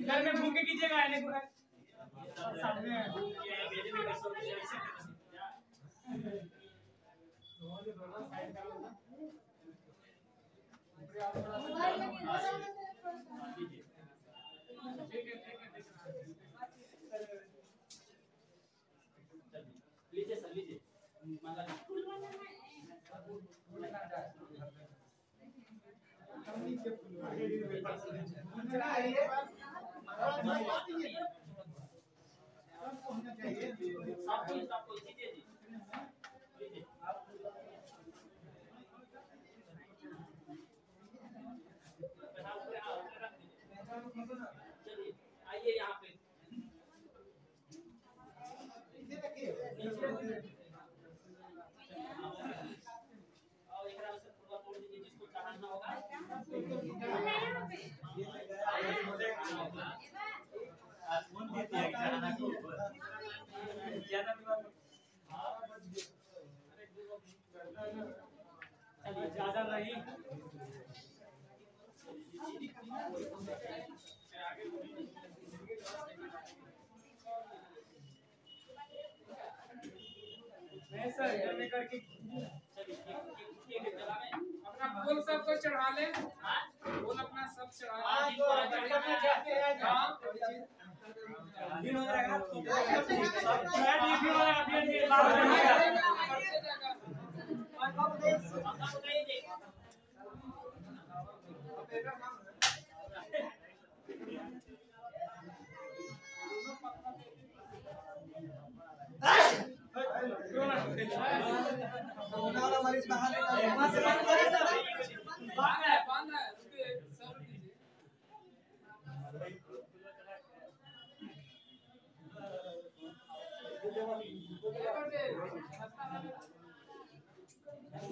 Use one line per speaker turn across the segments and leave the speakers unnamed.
इधर में के कीजिएगा आने को सामने
लीजिए सर लीजिए। सबको सबको
ज़्यादा नहीं नहीं सर करके
फूल सबको चढ़ा ले। फूल अपना सब चढ़ा
हाँ,
ले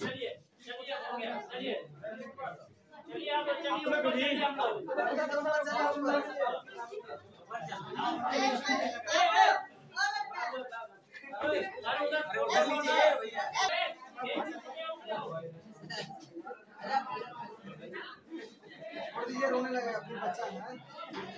चलिए चलिए हो गया। चलिए चलिए आप चलिए। रोने लगा
बच्चा है